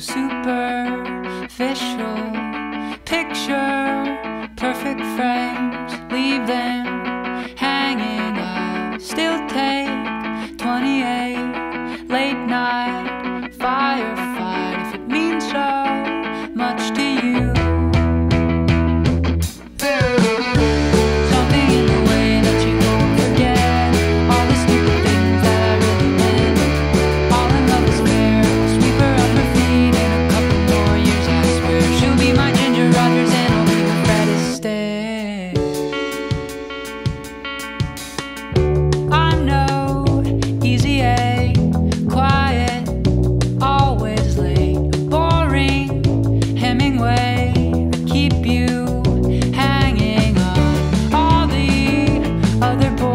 so superficial picture. other boys.